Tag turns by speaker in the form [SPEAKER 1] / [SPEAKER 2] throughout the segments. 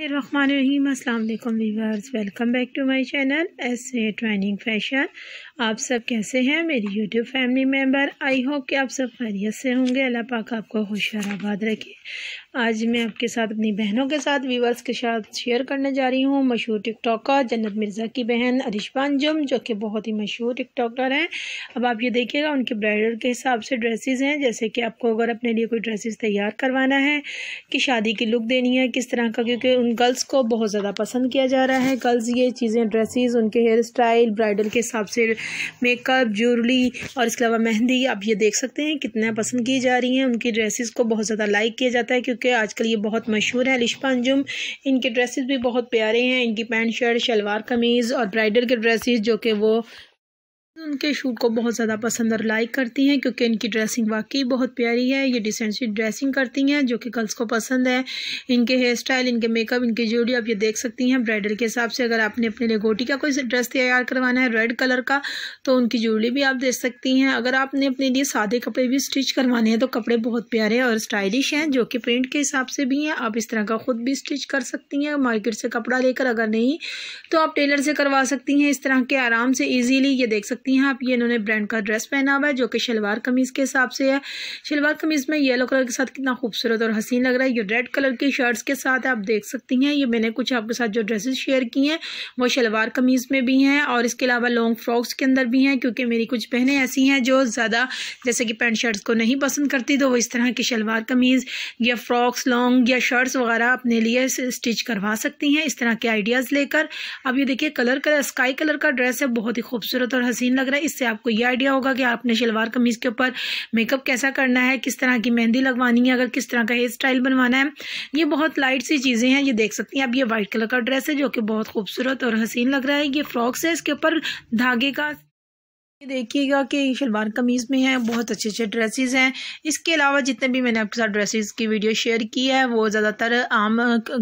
[SPEAKER 1] अस्सलाम वालेकुम viewers, welcome back to my channel S A training fashion आप सब कैसे हैं? मेरी YouTube family member, I hope कि आप सब खैरियत से होंगे। अल्लाह पाक आपको खुश आबाद रखे। आज मैं आपके साथ अपनी बहनों के साथ वीवर्स के साथ शेयर करने जा रही हूँ। मशहूर टिकटॉकर जन्नत मिर्ज़ा की बहन अरिशा अंजुम जो कि बहुत ही मशहूर टिकटॉकर हैं। अब आप ये देखिएगा, उनके ब्राइडल के हिसाब से ड्रेसेस हैं, जैसे कि आपको अगर अपने लिए कोई ड्रेसेस तैयार करवाना है, कि शादी की लुक देनी है, किस तरह का, क्योंकि उन गर्ल्स को बहुत ज़्यादा पसंद किया जा रहा है। गर्ल्स ये चीज़ें ड्रेसेस उनके हेयर स्टाइल ब्राइडल के हिसाब से मेकअप ज्वेलरी और इसके अलावा मेहंदी, आप ये देख सकते हैं, कितना पसंद की जा रही हैं। उनकी ड्रेसेस को बहुत ज़्यादा लाइक किया जाता है, क्योंकि क्योंकि आजकल ये बहुत मशहूर है। लिशपा अंजुम, इनके ड्रेसेस भी बहुत प्यारे हैं। इनकी पैंट, शर्ट, शलवार कमीज़ और ब्राइडल के ड्रेसेस जो कि वो उनके शूट को बहुत ज़्यादा पसंद और लाइक करती हैं, क्योंकि इनकी ड्रेसिंग वाकई बहुत प्यारी है। ये डिसेंट सी ड्रेसिंग करती हैं, जो कि गर्ल्स को पसंद है। इनके हेयर स्टाइल इनके मेकअप इनकी ज्वेलरी आप ये देख सकती हैं। ब्राइडल के हिसाब से अगर आपने अपने लिए गोटी का कोई ड्रेस तैयार करवाना है रेड कलर का तो उनकी ज्वेलरी भी आप देख सकती हैं। अगर आपने अपने लिए सादे कपड़े भी स्टिच करवाने हैं तो कपड़े बहुत प्यारे और स्टाइलिश हैं, जो कि प्रिंट के हिसाब से भी हैं। आप इस तरह का खुद भी स्टिच कर सकती हैं मार्केट से कपड़ा लेकर अगर नहीं तो आप टेलर से करवा सकती हैं। इस तरह के आराम से ईजीली ये देख सकती सकती हैं। आप ये इन्होंने ब्रांड का ड्रेस पहना हुआ है, जो कि शलवार कमीज़ के हिसाब से है। शलवार कमीज़ में येलो कलर के साथ कितना खूबसूरत और हसीन लग रहा है। ये रेड कलर की शर्ट्स के साथ आप देख सकती हैं। ये मैंने कुछ आपके साथ जो ड्रेसेस शेयर की हैं, वो शलवार कमीज़ में भी हैं और इसके अलावा लॉन्ग फ्रॉक्स के अंदर भी हैं, क्योंकि मेरी कुछ बहनें ऐसी हैं जो ज़्यादा, जैसे कि पैंट शर्ट्स को नहीं पसंद करती तो वो इस तरह की शलवार कमीज़ या फ्रॉक्स लॉन्ग या शर्ट्स वगैरह अपने लिए स्टिच करवा सकती हैं। इस तरह के आइडियाज़ लेकर। अब ये देखिए कलर कलर स्काई कलर का ड्रेस है, बहुत ही खूबसूरत और हसीन लग रहा है। इससे आपको ये आइडिया होगा कि आपने शलवार कमीज़ के ऊपर मेकअप कैसा करना है, किस तरह की मेहंदी लगवानी है, अगर किस तरह का हेयर स्टाइल बनवाना है। ये बहुत लाइट सी चीज़ें हैं, ये देख सकती हैं। आप ये व्हाइट कलर का ड्रेस है, जो कि बहुत खूबसूरत और हसीन लग रहा है। ये फ्रॉक्स है, इसके ऊपर धागे का देखिएगा कि शलवार कमीज़ में है, बहुत अच्छे अच्छे ड्रेसेस हैं। इसके अलावा जितने भी मैंने आपके साथ ड्रेसेस की वीडियो शेयर की है, वो ज़्यादातर आम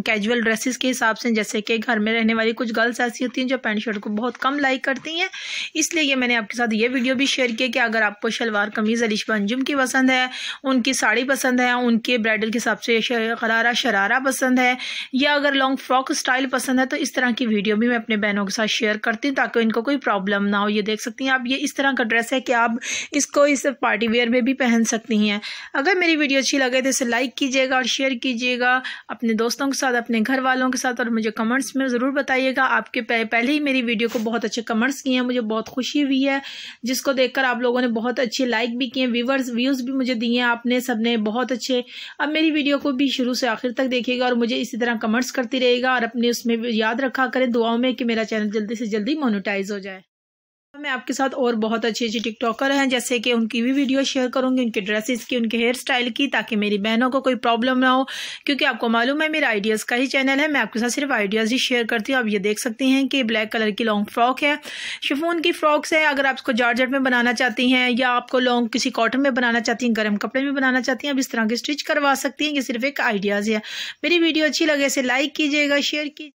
[SPEAKER 1] कैजुअल ड्रेसेस के हिसाब से जैसे कि घर में रहने वाली कुछ गर्ल्स ऐसी होती हैं जो पैंट शर्ट को बहुत कम लाइक करती हैं। इसलिए ये मैंने आपके साथ ये वीडियो भी शेयर किया कि अगर आपको शलवार कमीज़ अलिश अंजुम की पसंद है, उनकी साड़ी पसंद है, उनके ब्राइडल के हिसाब से खरारा, शरारा पसंद है, या अगर लॉन्ग फ्रॉक स्टाइल पसंद है तो इस तरह की वीडियो भी मैं अपने बहनों के साथ शेयर करती हूँ, ताकि इनको कोई प्रॉब्लम ना हो, ये देख सकती हैं। आप ये इस तरह का ड्रेस है कि आप इसको इस पार्टी वेयर में भी पहन सकती हैं। अगर मेरी वीडियो अच्छी लगे तो इसे लाइक कीजिएगा और शेयर कीजिएगा अपने दोस्तों के साथ, अपने घर वालों के साथ और मुझे कमेंट्स में ज़रूर बताइएगा। आपके पहले ही मेरी वीडियो को बहुत अच्छे कमेंट्स किए हैं, मुझे बहुत खुशी हुई है, जिसको देखकर आप लोगों ने बहुत अच्छे लाइक भी किए व्यूवर्स व्यूज़ भी मुझे दिए हैं आपने सबने बहुत अच्छे। अब मेरी वीडियो को भी शुरू से आखिर तक देखिएगा और मुझे इसी तरह कमेंट्स करती रहेगा और अपने उसमें याद रखा करें, दुआओं में कि मेरा चैनल जल्दी से जल्दी मोनिटाइज हो जाए। मैं आपके साथ और बहुत अच्छी अच्छी टिकटॉकर हैं, जैसे कि उनकी भी वीडियो शेयर करूँगी, उनके ड्रेसेस की, उनके हेयर स्टाइल की, ताकि मेरी बहनों को कोई प्रॉब्लम ना हो। क्योंकि आपको मालूम है, मेरा आइडियाज़ का ही चैनल है, मैं आपके साथ सिर्फ़ आइडियाज़ ही शेयर करती हूँ। आप ये देख सकती हैं कि ब्लैक कलर की लॉन्ग फ्रॉक है। शिफोन की फ्रॉक्स है, अगर आप इसको जार्जट में बनाना चाहती हैं, या आपको लॉन्ग किसी कॉटन में बनाना चाहती हैं, गर्म कपड़े में बनाना चाहती हैं, आप इस तरह के स्टिच करवा सकती हैं, ये सिर्फ़ एक आइडियाज़ है। मेरी वीडियो अच्छी लगे, इसे लाइक कीजिएगा, शेयर कीजिए।